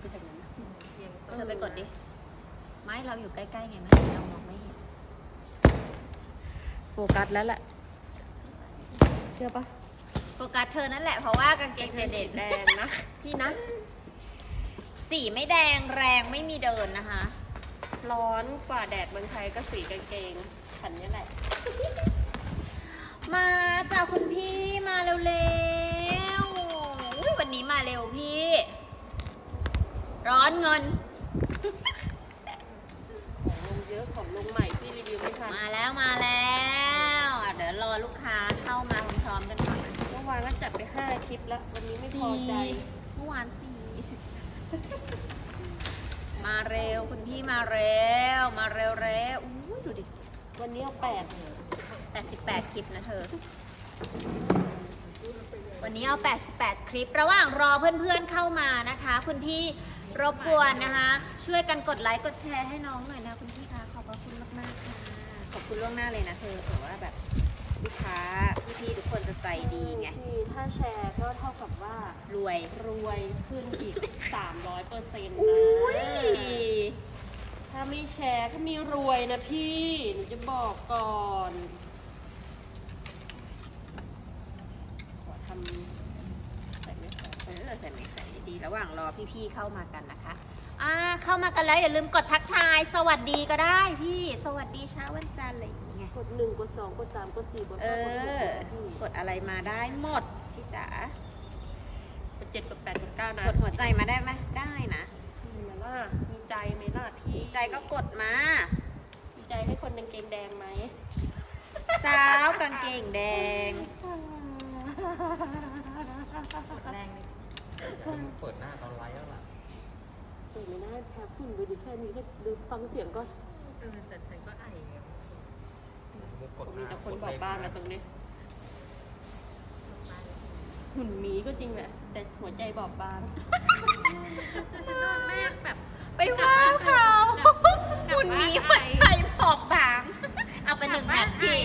ไปทางนั้นนะเธอไปกดดิ ไม่เราอยู่ใกล้ๆไงไม่เรามองไม่เห็น โฟกัสแล้วแหละ เชื่อปะโฟกัสเธอนั่นแหละเพราะว่ากางเกงเธอเด็ดแดงนะ พี่นะ สีไม่แดงแรงไม่มีเดินนะคะ ร้อนกว่าแดดเมืองไทยก็สีกางเกงฉันนี่แหละ มาจ้าคุณพี่มาเร็วๆอุ๊ยวันนี้มาเร็วพี่ ร้อนเงิน ของลงเยอะของลงใหม่พี่รีวิวไม่ทันมาแล้วมาแล้วอะเดี๋ยวรอลูกค้าเข้ามาพร้อมๆกันก่อนนะเมื่อวานก็จัดไปห้าคลิปแล้ว วันนี้ไม่พอใจ เมื่อวานสี่มาเร็วคุณพี่มาเร็ว มาเร็วเร็วอู้ดูดิวันนี้เอาแปด88คลิปนะเธอ วันนี้เอา 88 คลิประหว่างรอเพื่อนๆเข้ามานะคะ คุณพี่ รบกวนนะคะ ช่วยกันกดไลค์กดแชร์ให้น้องหน่อยนะคุณพี่คะขอบพระคุณมากๆค่ะขอบคุณล่วงหน้าเลยนะเธอเผื่อว่าแบบลูกค้าพี่ๆทุกคนจะใจดีไงพี่ถ้าแชร์ก็เท่ากับว่ารวย รวยขึ้นอีก 300เปอร์เซ็นต์อุ้ย ถ้าไม่แชร์ก็มีรวยนะพี่หนูจะบอกก่อน ขอทำใส่ไม่ใส่เออใส่ไม่ใส่ ดีระหว่างรอพี่ๆเข้ามากันนะคะอ่าเข้ามากันแล้วอย่าลืมกดทักทาย สวัสดีก็ได้พี่ สวัสดีเช้าวันจันทร์อะไรอย่างเงี้ยกดหนึ่งกดสองกดสามกดสี่กดเอห้ากดหกอกดพี่กดอะไรมาได้หมดพี่จ๋ากดเจ็ดกดแปดกดเก้านะกดหัวใจมาได้ไหมได้นะ มีไหมล่ะมีใจไหมล่ะพี่มีใจก็กดมา มีใจให้คนกางเกงแดงไหมสาวกางเกงแดง แรงเลย เปิดหน้าตอนไลฟ์แล้วล่ะตื่นไม่ได้แพ้ฝุ่นดูดิแค่นี้ก็ดูฟังเสียงก็เออแต่ฉันก็ไอไงกดมีแต่คนบอกบ้านนะตรงนี้หุ่นหมีก็จริงแหละแต่หัวใจบอบบางแบบไปว้าวเขาหุ่นมีหัวใจผอบบาง เอาไปหนึ่งแมทพี่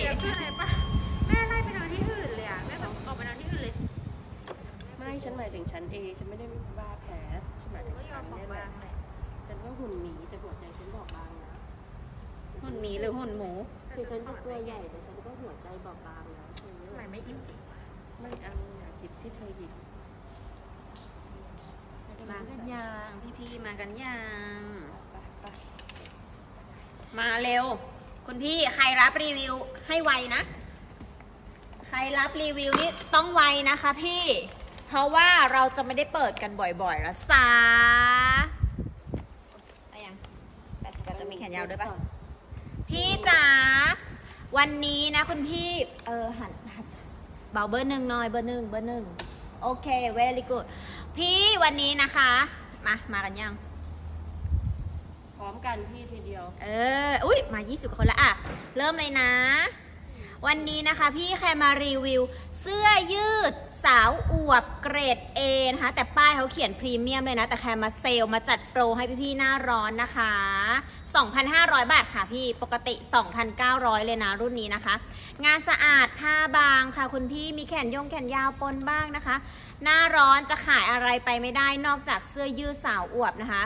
ฉันหมายถึงฉันเองฉันไม่ได้บ้าแผลฉันหมายถึงก็ยอฉัมนบอกเนี่ยแหว่าละฉันก็หุ่นหมีแต่หัวใจฉันบอบบางนะหุ่นหมีหรือหุ่นหมู คือฉันเป็นตัวใหญ่แต่ฉันก็หัวใจบอบบางนะตรงนี้ทำไมไม่อิ่มอีกไม่เอาอยากหยิบที่เธอหยิบมากันยังพี่ๆมากันยังไปไปมาเร็ว คุณพี่ใครรับรีวิวให้ไวนะ ใครรับรีวิวนี่ต้องไวนะคะพี่ เพราะว่าเราจะไม่ได้เปิดกันบ่อยๆแล้วซาอะไรยังแปดสิบแปดจะมีแขนยาวด้วยปะพี่จ๋าวันนี้นะคุณพี่เออหันหันเบาเบอร์หนึ่งหน่อยเบอร์หนึ่งเบอร์หนึ่งโอเค very good พี่วันนี้นะคะ มา มากันยัง พร้อมกันพี่ทีเดียว เออ อุ้ยมา 20 คนแล้วอะเริ่มเลยนะ วันนี้นะคะพี่แค่มารีวิว เสื้อยืด สาวอวบเกรด A นะคะ แต่ป้ายเขาเขียนพรีเมียมเลยนะ แต่แค่มาเซลมาจัดโปรให้พี่ๆหน้าร้อนนะคะ 2,500 บาทค่ะพี่ปกติ 2,900 เลยนะรุ่นนี้นะคะ งานสะอาดผ้าบางค่ะคุณพี่มีแขนยงแขนยาวปนบ้างนะคะ หน้าร้อนจะขายอะไรไปไม่ได้นอกจากเสื้อยืดสาวอวบนะคะ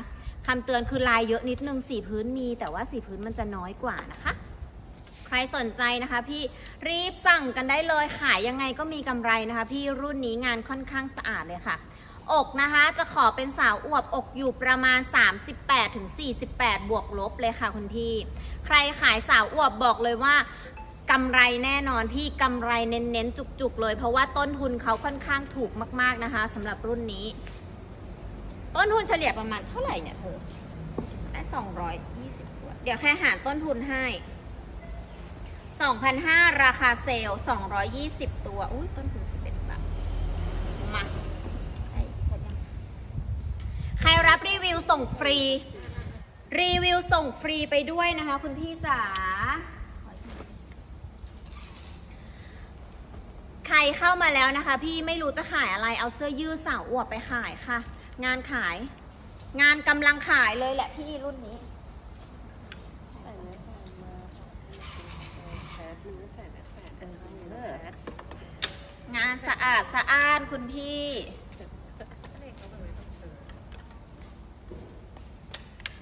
คำเตือนคือลายเยอะนิดนึงสีพื้นมี แต่ว่าสีพื้นมันจะน้อยกว่านะคะ รสนใจนะคะ พี่รีบสั่งกันได้เลยขายยังไงก็มีกำไรนะคะ พี่รุ่นนี้งานค่อนข้างสะอาดเลยค่ะ อกนะคะจะขอเป็นสาวอวบอกอยู่ประมาณ 38ถึง48 บวกลบเลยค่ะคุณพี่ ใครขายสาวอวบบอกเลยว่ากำไรแน่นอนพี่กำไรเน้นๆจุกๆเลย เพราะว่าต้นทุนเขาค่อนข้างถูกมากๆนะคะสำหรับรุ่นนี้ ต้นทุนเฉลี่ยประมาณเท่าไหร่เนี่ยเธอได้220ตัวเดี๋ยวแค่หารต้นทุนให้ 2,500 ราคาเซลล์220 ตัว อุ้ยต้นทุน11 บาท มาไอ้เสร็จยังใครรับรีวิวส่งฟรี รีวิวส่งฟรีไปด้วยนะคะคุณพี่จ๋า ใครเข้ามาแล้วนะคะ พี่ไม่รู้จะขายอะไรเอาเสื้อยืดสาวอวบไปขายค่ะ งานขาย งานกำลังขายเลยแหละพี่รุ่นนี้ งานสะอาดสะอ้านคุณพี่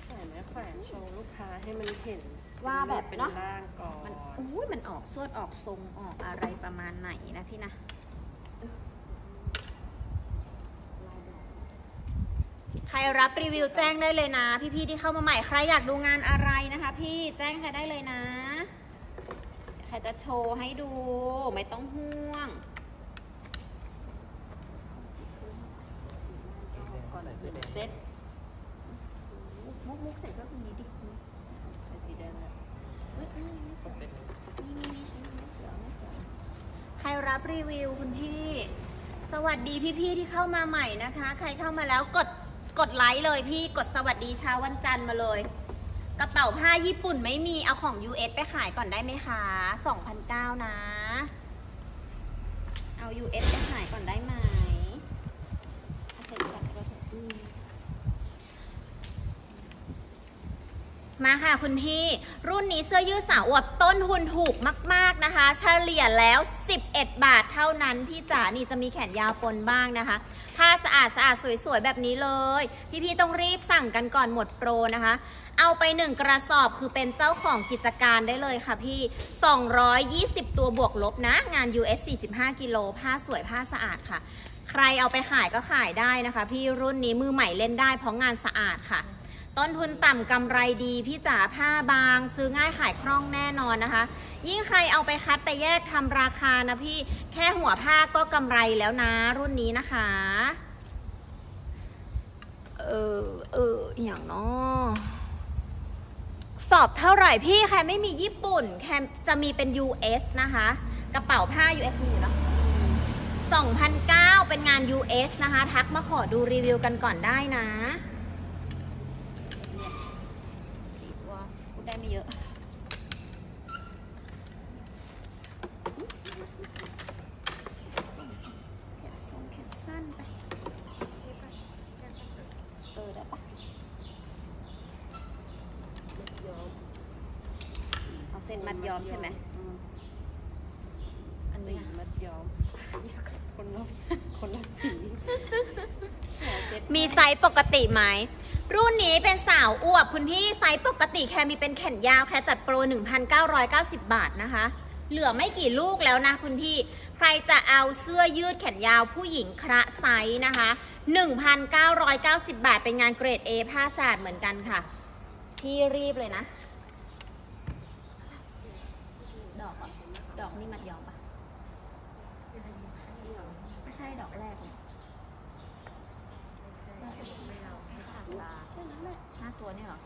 แขวนไว้แขวนโชว์ลูกค้าให้มันเห็นว่าแบบเนาะอนมันอุ้ยมันออกสวดออกทรงออกอะไรประมาณไหนนะพี่นะใครรับรีวิวแจ้งได้เลยนะ พี่ๆที่เข้ามาใหม่ใครอยากดูงานอะไรนะคะ พี่แจ้งใครได้เลยนะใครจะโชว์ให้ดูไม่ต้องห่วง วัสดีพี่ๆที่เข้ามาใหม่นะคะ ใครเข้ามาแล้วกดกดไลค์เลยพี่กดสวัสดีเช้าวันจันทร์มาเลย กระเป๋าผ้าญี่ปุ่นไม่มีเอาของ US ไปขายก่อนได้ไหมคะ2,009นะ เอา US ไปขายก่อนได้ไหมเอาใส่ก่อนก็ได้อืม มาค่ะคุณพี่รุ่นนี้เสื้อยืดสาวอวบต้นทุนถูกมาก ๆนะคะ เฉลี่ยแล้ว 11 บาทเท่านั้น พี่จ๋านี่จะมีแขนยาวปนบ้างนะคะผ้าสะอาดสะอาดสวยๆ แบบนี้เลย พี่ๆต้องรีบสั่งกันก่อนหมดโปรนะคะ เอาไปหนึ่งกระสอบคือเป็นเจ้าของกิจการได้เลยค่ะพี่ 220 ตัวบวกลบนะ งาน US 45 กิโลผ้าสวยผ้าสะอาดค่ะ ใครเอาไปขายก็ขายได้นะคะ พี่รุ่นนี้มือใหม่เล่นได้เพราะงานสะอาดค่ะ ต้นทุนต่ำกำไรดีพี่จ๋าผ้าบาง ซื้อง่ายขายคล่องแน่นอนนะคะ ยิ่งใครเอาไปคัดไปแยกทำราคานะพี่แค่หัวผ้าก็กำไรแล้วนะรุ่นนี้นะคะ เออเอออย่างเนาะสอบเท่าไหร่พี่แค่ไม่มีญี่ปุ่นแค่จะมีเป็น US นะคะ กระเป๋าผ้า US มีอยู่เนอะ2,009เป็นงาน US นะคะ ทักมาขอดูรีวิวกันก่อนได้นะสีตัวพูดได้ไม่ เยอะแขนทรงแขนสั้นไป เออได้ปะย้อมเอาเส้นมัดย้อมใช่ไหมอืมอันสีนี้อะมัดย้อม คนละคนละสีแขนเจ็ดมีไซส์ปกติไหม รุ่นนี้เป็นสาวอวบคุณพี่ไซส์ปกติแค่มีเป็นแขนยาวแค่จัดโปร 1,990 บาทนะคะ เหลือไม่กี่ลูกแล้วนะคุณพี่ ใครจะเอาเสื้อยืดแขนยาวผู้หญิงคระไซส์นะคะ 1,990 บาทเป็นงานเกรด A ผ้าสะอาดเหมือนกันค่ะ พี่รีบเลยนะ ดอกอะดอกนี่มัดยอมปะไม่ใช่ดอกแรกเลย ห้า ตัวเนี่ยเหรอ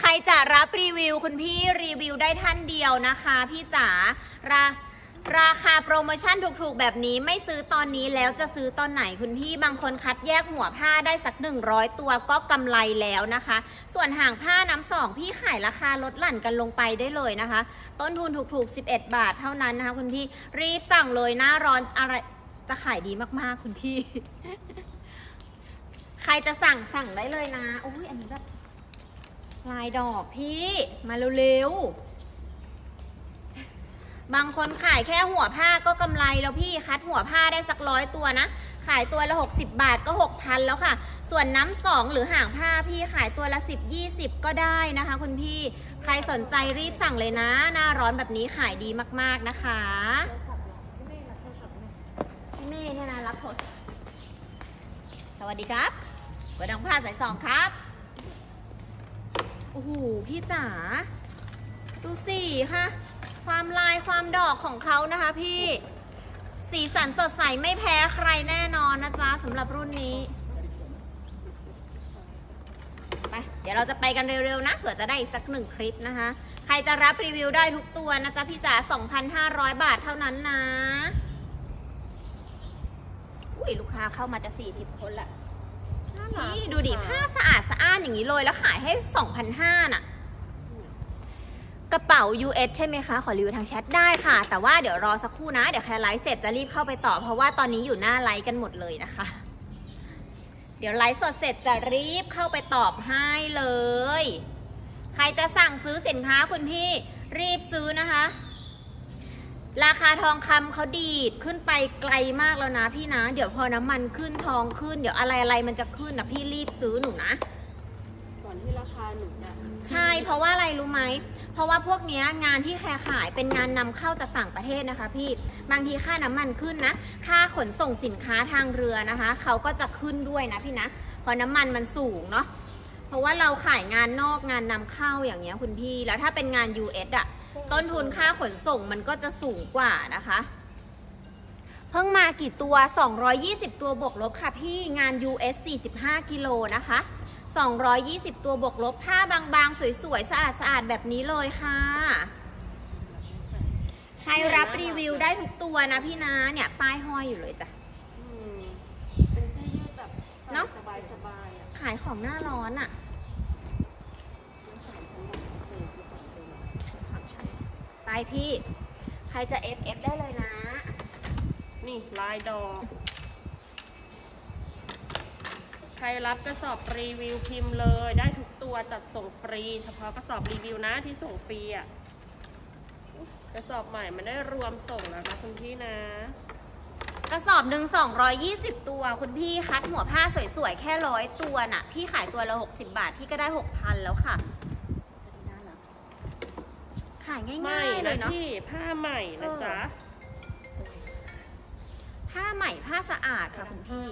ใครจะรับรีวิวคุณพี่รีวิวได้ท่านเดียวนะคะ พี่จ๋าราราคาโปรโมชั่นถูกๆ แบบนี้ไม่ซื้อตอนนี้แล้วจะซื้อตอนไหนคุณพี่บางคนคัดแยกหัวผ้าได้สัก 100 ตัวก็กำไรแล้วนะคะ ส่วนห่างผ้าน้ำสองพี่ขายราคาลดหลั่นกันลงไปได้เลยนะคะ ต้นทุนถูกๆ 11 บาทเท่านั้นนะคะคุณพี่รีบสั่งเลยหน้าร้อนอะไร จะขายดีมากๆคุณพี่ ใครจะสั่งสั่งได้เลยนะโอ้ยอันนี้แบบลายดอกพี่ มาเร็วๆ บางคนขายแค่หัวผ้าก็กำไรแล้วพี่คัดหัวผ้าได้สักร้อยตัวนะ ขายตัวละ 60 บาทก็6,000แล้วค่ะ ส่วนน้ำสองหรือห่างผ้าพี่ขายตัวละ 10 20 ก็ได้นะคะคุณพี่ ใครสนใจรีบสั่งเลยนะ หน้าร้อนแบบนี้ขายดีมากๆนะคะ พี่เนี่ยนะรับโทรศัพท์สวัสดีครับกดดังผ้าสายสองครับ โอ้โห พี่จ๋า ดูสีค่ะ ความลายความดอกของเขานะคะพี่ สีสันสดใสไม่แพ้ใครแน่นอนนะจ๊ะสำหรับรุ่นนี้ ไป เดี๋ยวเราจะไปกันเร็วๆนะเผื่อจะได้อีกสักหนึ่งคลิปนะคะ ใครจะรับรีวิวได้ทุกตัวนะจ๊ะพี่จ๋า 2,500 บาทเท่านั้นนะ อุ้ยลูกค้าเข้ามาจะ40คนละน่ารักนี่ดูดิผ้าสะอาดสะอ้านอย่างนี้เลยแล้วขายให้2,500น่ะ กระเป๋า US ใช่ไหมคะ ขอรีวิวทางแชทได้ค่ะ แต่ว่าเดี๋ยวรอสักครู่นะ เดี๋ยวแค่ไลฟ์เสร็จจะรีบเข้าไปต่อ เพราะว่าตอนนี้อยู่หน้าไลฟ์กันหมดเลยนะคะ เดี๋ยวไลฟ์สดเสร็จจะรีบเข้าไปตอบให้เลย ใครจะสั่งซื้อสินค้าคุณพี่รีบซื้อนะคะ ราคาทองคำเขาดีดขึ้นไปไกลมากแล้วนะพี่นะ เดี๋ยวพอน้ำมันขึ้นทองขึ้น เดี๋ยวอะไรอะไรๆมันจะขึ้นนะพี่รีบซื้อหนูนะ ก่อนที่ราคาหนูจะใช่เพราะว่าอะไรรู้ไหม เพราะว่าพวกเนี้ยงานที่แคร์ขายเป็นงานนำเข้าจากต่างประเทศนะคะพี่บางทีค่าน้ำมันขึ้นนะ ค่าขนส่งสินค้าทางเรือนะคะเขาก็จะขึ้นด้วยนะพี่นะเพราะน้ำมันมันสูงเนาะเพราะว่าเราขายงานนอกงานนำเข้าอย่างเงี้ยคุณพี่ แล้วถ้าเป็นงาน US อะ ต้นทุนค่าขนส่งมันก็จะสูงกว่านะคะ เพิ่งมากี่ตัว 220 ตัวบวกลบค่ะพี่งาน US 45 กิโลนะคะ 220 ตัวบวกลบผ้าบางๆ สวยๆ สะอาดๆแบบนี้เลยค่ะ ใครรับรีวิวได้ทุกตัวนะพี่นะเนี่ย ป้ายห้อยอยู่เลยจ้ะอืมเป็นเสื้อยืดแบบเนอะสบายสบายๆอะขายของหน้าร้อนอะ่ะ ไม่ใส่ทั้งหมดเศษที่ใส่ไปหมด สามชั้นไป พี่ ใครจะ FF ได้เลยนะ นี่ลายดอก ใครรับกระสอบรีวิวพิมพ์เลย ได้ทุกตัวจัดส่งฟรี เฉพาะกระสอบรีวิวนะที่ส่งฟรีอะ กระสอบใหม่มันได้รวมส่งแล้วนะคุณพี่นะ กระสอบหนึ่ง220 ตัว คุณพี่คัดหัวผ้าสวยๆ แค่ร้อยตัวน่ะ พี่ขายตัวละ 60 บาท พี่ก็ได้ 6,000 แล้วค่ะขายใหม่ง่ายๆเลนะยเนาะพี่ผ้าใหม่นะจ๊ะผ้าใหม่ผ้าสะอาดค่ะคุณพี่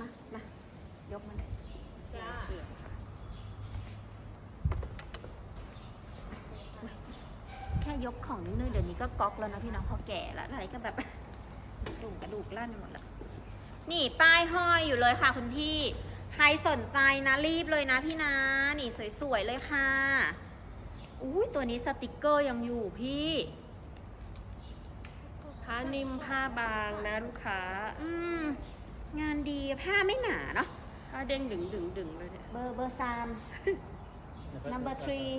มามายกมาเลยจ้าแค่ยกของนิดนึงเดี๋ยวนี้ก็ก๊อกแล้วนะพี่น้องพอแก่แล้วอะไรก็แบบดุกกระดูกลั่นหมดแล้วนี่ป้ายห้อยอยู่เลยค่ะคุณพี่ ใครสนใจนะรีบเลยนะพี่นะ นี่สวยๆเลยค่ะ อุ้ยตัวนี้สติกเกอร์ยังอยู่พี่ผ้านิ่มผ้าบางนะลูกค้า อืมงานดีผ้าไม่หนาเนาะผ้าเด้งดึงดึงดึงเลยเนี่ยเบอร์เบอร์สาม number three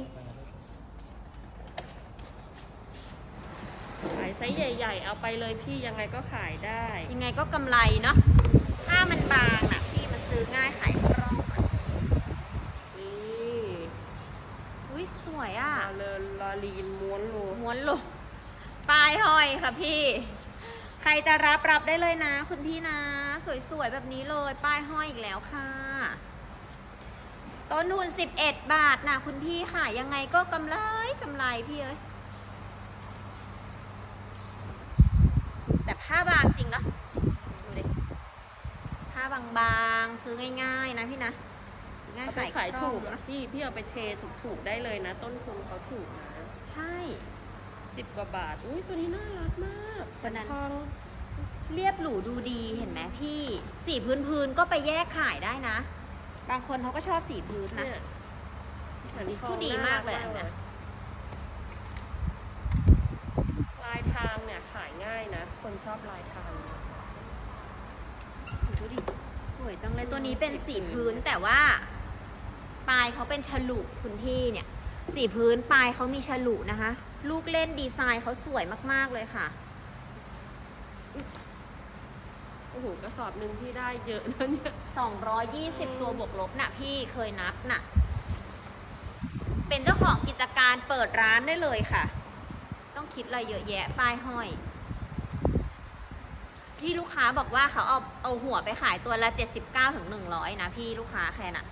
ขายไซส์ใหญ่ ๆ เอาไปเลยพี่ยังไงก็ขายได้ ยังไงก็กำไรเนาะผ้ามันบางอะพี่มัน ซื้อง่ายขายคล่องอะนี่อุ้ยสวยอะมาเลยลอลีนม้วนโลม้วนลงป้ายห้อยค่ะพี่ ใครจะรับรับได้เลยนะ คุณพี่นะ สวยๆแบบนี้เลย ป้ายห้อยอีกแล้วค่ะต้นทุน11 บาทนะคุณพี่ค่ะ ยังไงก็กำไรกำไรพี่เอ้ยแต่ผ้าบางจริงเนาะดูดิ ผ้าบางๆ ซื้อง่ายๆ นะพี่นะซื้อง่ายเอาไปขายขายคล่ถูองกนะพี่พี่เอาไปเทถูกๆได้เลยนะ ต้นทุนเขาถูกนะ ใช่สิบกว่าบาท อุ้ยตัวนี้น่ารักมากตัวนั้นทองเรียบหรูดูดีเห็นไหมพี่ สีพื้นพื้นๆก็ไปแยกขายได้นะ บางคนเขาก็ชอบสีพื้นนะเนี่ยอันนี้ผู้ดีมากเลยอันเนี้ยลายทางเนี่ยขายง่ายนะ คนชอบลายทาง ดูดิ สวยจังเลยตัวนี้เป็นสีพื้นแต่ว่า ปลายเขาเป็นฉลุคุณพี่เนี่ย สีพื้นปลายเขามีฉลุนะคะ ลูกเล่นดีไซน์เขาสวยมาก ๆ เลยค่ะ โอ้โหกระสอบหนึ่งพี่ได้เยอะนะเนี่ย220 ตัวบวกลบน่ะ พี่เคยนับน่ะ เป็นเจ้าของกิจการเปิดร้านได้เลยค่ะ ต้องคิดอะไรเยอะแยะป้ายห้อย ที่ลูกค้าบอกว่าเขาเอาเอาหัวไปขายตัวละ 79ถึง100 นะพี่ลูกค้าแค่น่ะ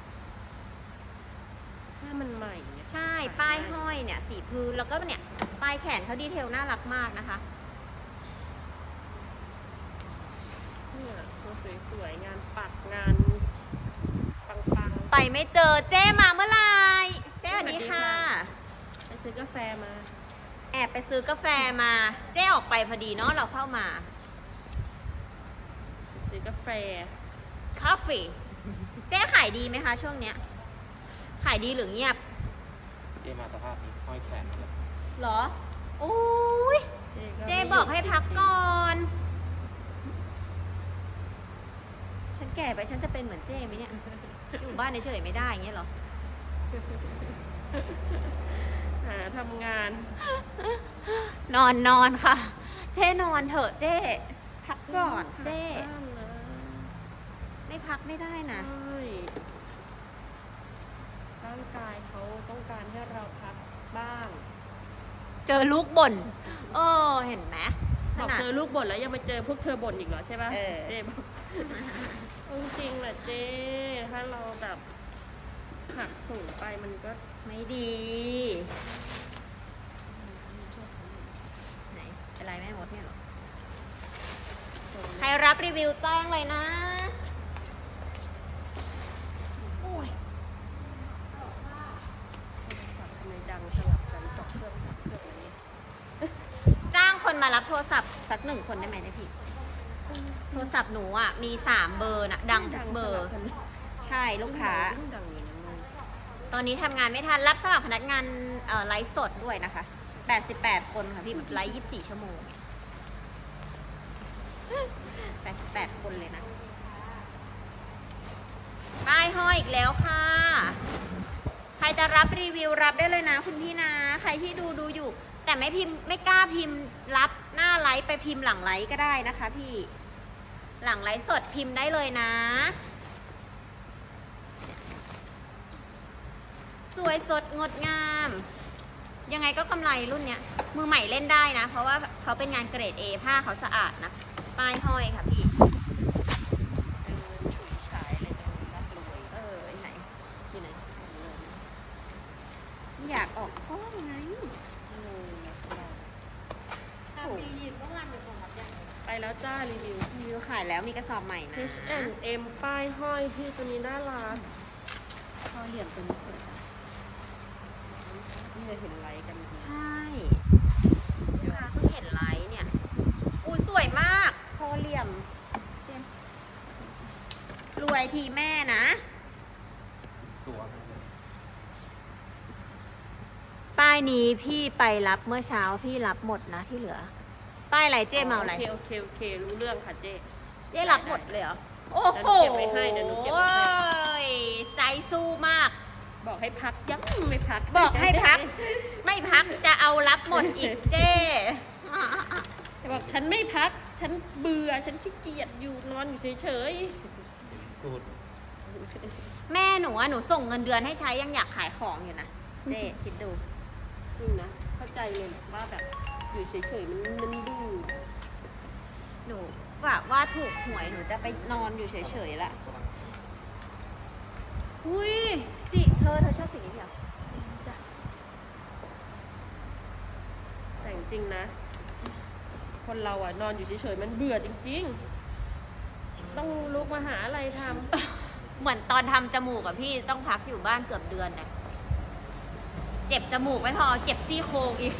ถ้ามันใหม่เนี่ยใช่ ป้ายห้อยเนี่ย สีพื้นแล้วก็เนี่ย ป้ายแขนเขาดีเทลน่ารักมากนะคะ เนี่ยตัวสวยๆ งานปักงานปังไปไม่เจอเจ้มาเมื่อไหร่เจ้สวัสดีค่ะ ๆไปซื้อกาแฟมา แอบไปซื้อกาแฟมา เจ้ออกไปพอดีเนาะเราเข้ามาไปซื้อ กาแฟคาเฟ่เจ๊ขายดีไหมคะช่วงเนี้ย ขายดีหรือเงียบเจมาสภาพนี้ห้อยแขนมาเลยเหรอโอ้ยก็เจ๊บอกให้พักก่อน ฉันแก่ไปฉันจะเป็นเหมือนเจ๊ไหมเนี่ย อยู่บ้านเฉยๆไม่ได้อย่างเงี้ยเหรอหาทำงาน นอนนอนค่ะ เจ๊นอนเถอะเจ๊พักก่อนเจ๊บ้านนะ ไม่พักไม่ได้นะ ใช่ร่างกายเขาต้องการให้เราพักบ้างเจอลูกบ่นเออเห็นไหมขบอกนาดเจอลูกบ่นแล้วยังมาเจอพวกเธอบ่นอีกเหรอใช่ปะเออ เจ๊บอกเอาจริงๆแหละเจ๊ถ้าเราแบบหักสูงไปมันก็ไม่ดี ไหนเป็นไรแม่มดเนี่ยเหรอส่งใครรับรีวิวแจ้งเลยนะโอ้ย สับทำไมดังสลับกันสองเครื่องสามเครื่องอะไรเนี่ย จ้างคนมารับโทรศัพท์สักหนึ่งคนได้ไหมเนี่ยพี่ โทร ศัพท์หนูอะ มีสามเบอร์นะดังทุกเบอร์ ใช่ลูกค้าดังอยู่นะมึงตอนนี้ทำงานไม่ทัน รับสมัครพนักงานเอ่อไลฟ์สดด้วยนะคะ 88 คนค่ะพี่แบบไลฟ์24 ชั่วโมงเนี่ย88 คนเลยนะ ป้ายห้อยอีกแล้วค่ะ ใครจะรับรีวิวรับได้เลยนะคุณพี่นะ ใครที่ดูดูอยู่ แต่ไม่พิมพ์ไม่กล้าพิมพ์รับหน้าไลฟ์ไปพิมพ์หลังไลฟ์ก็ได้นะคะพี่ หลังไลฟ์สดพิมพ์ได้เลยนะ สวยสดงดงาม ยังไงก็กำไรรุ่นเนี้ย มือใหม่เล่นได้นะ เพราะว่าเขาเป็นงานเกรด A ผ้าเขาสะอาดนะ ป้ายห้อยค่ะพี่ เป็นเงินฉุยฉายอะไรกันรับรวย เออไอ้ไหนอยู่ไหนอยากออกกล้องไง เออเรา ถ้ามียืนก็งานเป็นคนรับอย่าง ไป แล้วจ้ารีวิวรีวิวขายแล้วมีกระสอบใหม่นะ H&M ป้ายห้อยที่ตัวนี้น่ารักพอเหลี่ยมตัวนี้สวยจังไม่เคยเห็นไลค์กันดีใช่ลูกค้าเพิ่งเห็นไลฟ์เนี่ยอู้สวยมากพอเหลี่ยมเจนรวยทีแม่นะสวมป้ายนี้พี่ไปรับเมื่อเช้าพี่รับหมดนะที่เหลือ ป้ายอะไรเจ๊เมาอะไร โอเคโอเคโอเค รู้เรื่องค่ะเจ๊ เจ๊รับหมดเลยเหรอ โอ้โหเดี๋ยวหนูเก็บไว้ให้เดี๋ยวหนูเก็บไว้ให้ยใจสู้มาก บอกให้พักยังไม่พักบอกให้พัก ไม่พักจะเอารับหมดอีกเจ๊แต่บอกฉันไม่พัก ฉันเบื่อ ฉันขี้เกียจอยู่นอนอยู่เฉยพูดแม่หนูอะหนูส่งเงินเดือนให้ใช้ยังอยากขายของอยู่นะ เจ๊คิดดู ๆนี่นะ เข้าใจเลยแหละว่าแบบ อยู่เฉยๆมันมันดูหนูแบบว่าถูกหวยหนูจะไปนอนอยู่เฉยๆละอุ้ยสิเธอเธอชอบสีนี้เหรอแต่จริงๆนะ คนเราอะนอนอยู่เฉยๆมันเบื่อจริง ๆ ต้องลุกมาหาอะไรทำเหมือนตอนทำจมูกอะพี่ต้องพักอยู่บ้านเกือบเดือนเนี่ยเจ็บจมูกไม่พอเจ็บซี่โครงอีก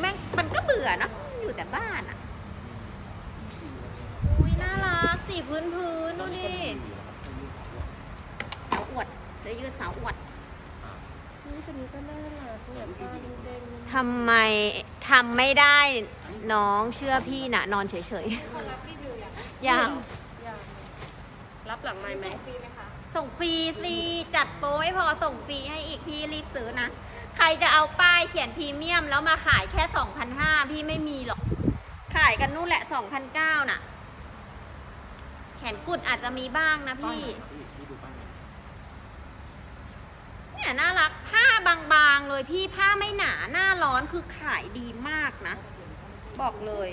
แม่งมันก็เบื่อเนอะอยู่แต่บ้านอะอุ้ยน่ารักสีพื้นพื้นๆดูดิสาวอวดเสื้อยืดสาวอวดนี่ตัวนี้ก็น่ารักเนี่ยผ้าเด้งๆทำไมทำไม่ได้น้องเชื่อพี่นะนอนเฉยคนรับรีวิวอย่างๆยังยังรับหลังไม้ไหมส่งฟรีไหมคะส่งฟรีสิจัดโปรให้พอส่งฟรีให้อีกพี่รีบซื้อนะ ใครจะเอาป้ายเขียนพรีเมียมแล้วมาขายแค่2,500พี่ไม่มีหรอก ขายกันนู่นแหละ2,900น่ะ แขนกุดอาจจะมีบ้างนะป้ายพี่ไหนพี่พี่ดูป้ายไหนเนี่ยน่ารักผ้าบางๆเลยพี่ผ้าไม่หนาหน้าร้อนคือขายดีมากนะ บอกเลย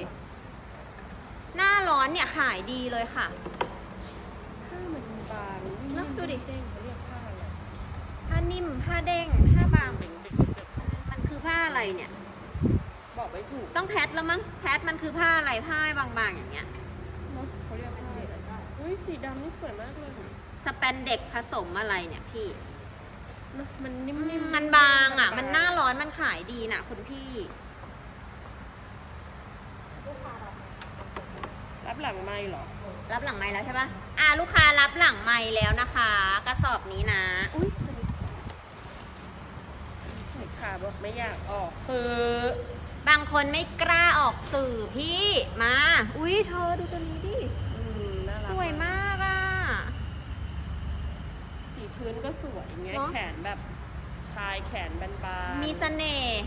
หน้าร้อนเนี่ยขายดีเลยค่ะผ้ามันบางเนอะดูดิเด้งเขาเรียกผ้าอะไรผ้านิ่มผ้าเด้งผ้าบางเด้งเด้งเด้งมันคือ ผ้าอะไรเนี่ย บอกไม่ถูกต้องแพทแล้วมั้งแพทมันคือผ้าอะไรผ้าบางๆอย่างเงี้ยเนอะเขาเรียกผ้าอะไรอุ้ยสีดำนี่สวยมากเลยสแปนเด็กผสมอะไรเนี่ยพี่เนอะมันนิ่มๆมันบางอะ มันหน้าร้อนมันขายดีน่ะคุณพี่รับหลังไม้เหรอ รับหลังไม้แล้วใช่ปะอ่าลูกค้ารับหลังไม้แล้วนะคะ กระสอบนี้นะอุ้ยสวย ค่ะบอกไม่อยากออกซื้อบางคนไม่กล้าออกสื่อพี่มา อุ้ยเธอดูตัวนี้ดิ อืมน่ารัสกวยมากอะ สีพื้นก็สวยอย่างเงี้ยเนอะ แขนแบบชายแขนบานๆมีเสน่ห์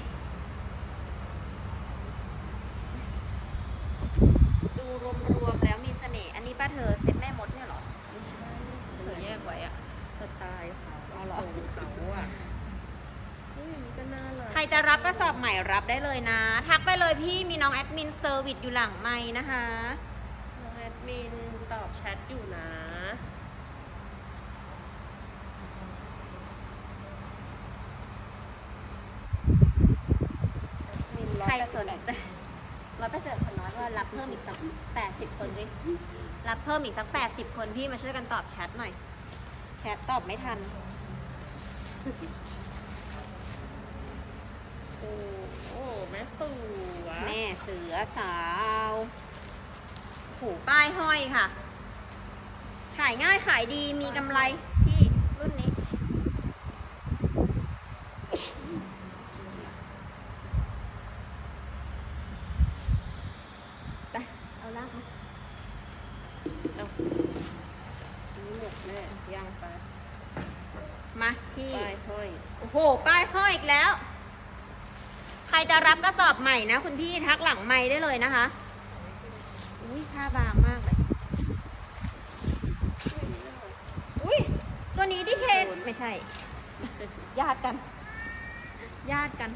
ดูรวมๆแล้วมีเสน่ห์อันนี้ป้าเธอเซ็ตแม่มดเนี่ยเหรอไม่ใช่เธอแยกไว้อะสไตล์เขาอ๋อเหรอ ทรงเขาอะเฮ้ยอันนี้ก็น่า น่ารัก ใครจะรับกระสอบใหม่รับได้เลยนะ ทักไปเลยพี่มีน้องแอดมิน service อยู่หลังไมค์นะคะน้องแอดมินตอบแชทอยู่นะใครสนใจร้อยแปดสิบคนน้อยว่ารับเพิ่มอีกสักแปดสิบคนสิรับเพิ่มอีกสักแปดสิบคนพี่มาช่วยกันตอบแชทหน่อย แชทตอบไม่ทัน โอ้โหแม่สวยแม่เสือสาวหูป้ายห้อยค่ะ ขายง่ายขายดีมีกำไรที่รุ่นนี้ ไป เอาล่างมา เอานี่หมดแม่ย่างไป มาพี่ ป้ายห้อย โอ้โห ป้ายห้อยอีกแล้ว ใคร จะรับกระสอบใหม่นะ คุณพี่ทักหลังใหม่ได้เลยนะคะ อุ้ยผ้าบางมากเลย อุ้ยตัวนี้ดิเคทไม่ใช่ ญาติกัน ญาติกัน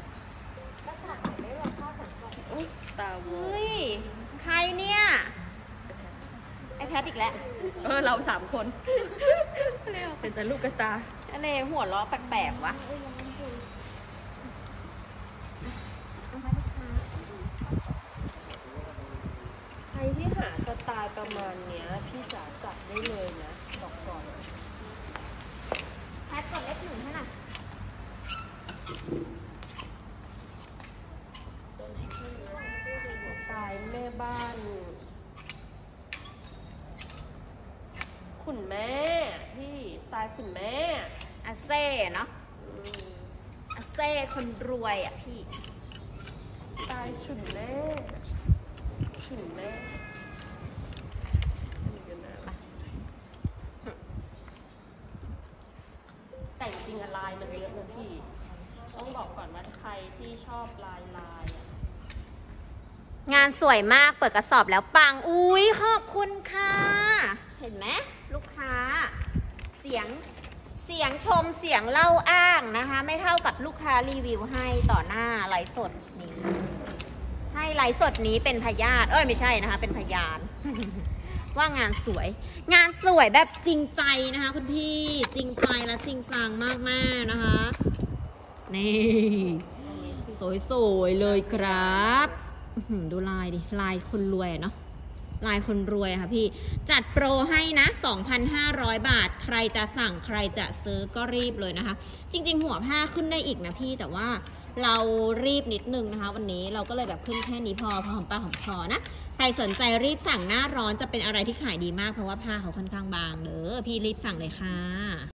อุ๊ยตาวอเฮ้ยใครเนี่ย ไอแพทอีกแล้ว เออ เราสามคน เป็นแต่ลูกกระตาอะไรหัวล้อแปลกๆวะ ใครที่หาสไตล์ประมาณเนี้ยพี่จ๋าจัดได้เลยนะบอกก่อนแพทกดเลขหนึ่งให้หน่อยสไตล์แม่บ้านคุณแม่ พี่สไตล์คุณแม่อาเซ่เนาะอืมอาเซ่คนรวยอะพี่ สไตล์ฉุนแม่ฉุนแม่นี่กันนะแต่จริงๆอะลายมันเยอะนะพี่ ต้องบอกก่อนว่าใครที่ชอบลายลายอะ งานสวยมาก เปิดกระสอบแล้วปัง อุ้ยขอบคุณค่ะ เห็นไหมลูกค้า เสียงเสียงชมเสียงเล่าอ้างนะคะ ไม่เท่ากับลูกค้ารีวิวให้ต่อหน้าไลฟ์สดนี้ ให้ไลฟ์สดนี้เป็นพยานเอ้ยไม่ใช่นะคะ เป็นพยาน ว่างานสวย งานสวยแบบจริงใจนะคะ คุณพี่จริงใจและจริงจังมากๆนะคะ นี่ สวยๆเลยครับ ดูลายดิ ลายคนรวยเนาะลายคนรวยค่ะพี่ จัดโปรให้นะ 2,500 บาท ใครจะสั่งใครจะซื้อก็รีบเลยนะคะ จริง ๆ หัวผ้าขึ้นได้อีกนะพี่แต่ว่าเรารีบนิดนึงนะคะ วันนี้เราก็เลยแบบขึ้นแค่นี้พอพอหอมปากหอมคอนะ ใครสนใจรีบสั่งหน้าร้อนจะเป็นอะไรที่ขายดีมากเพราะว่าผ้าเขาค่อนข้างบางเด้อพี่รีบสั่งเลยค่ะ